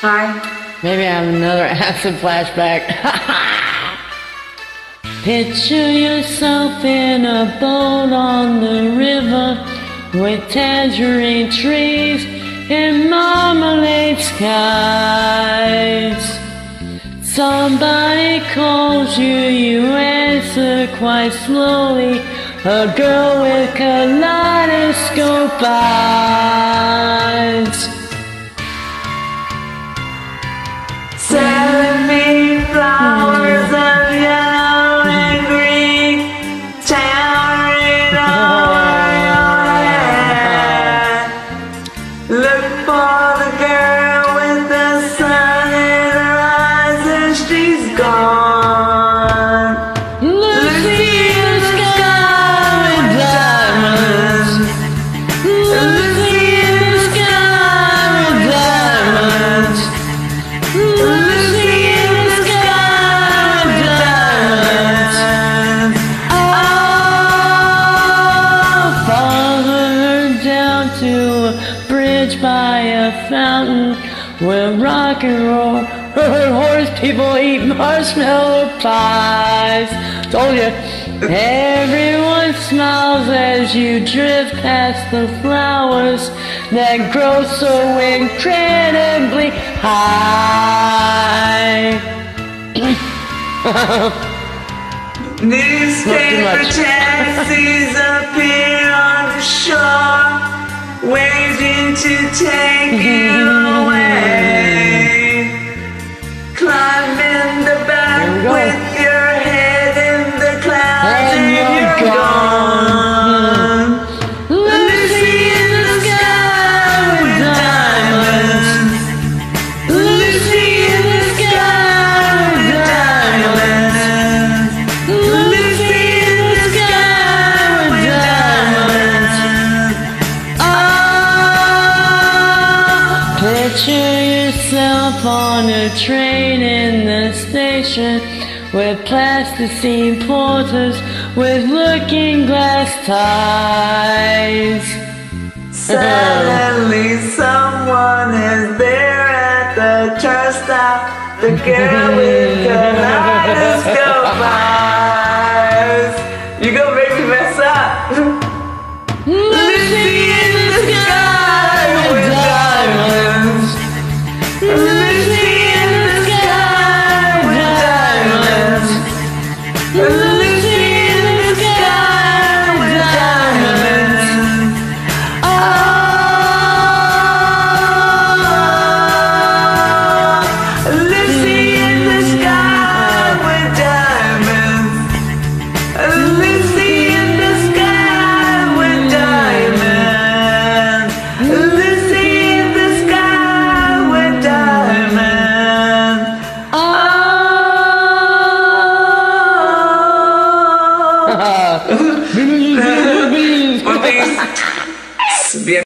Hi. Maybe I have another acid flashback. Picture yourself in a boat on the river with tangerine trees and marmalade skies. Somebody calls you, you answer quite slowly. A girl with kaleidoscope eyes. Gone. Where rock and roll horse people eat marshmallow pies. Told you. Everyone smiles as you drift past the flowers that grow so incredibly high. Newspaper taxis appear on the shore, waiting to take you away. Picture yourself on a train in the station with plasticine porters with looking glass ties. Suddenly someone is there at the turnstile. The girl with Ontem bem a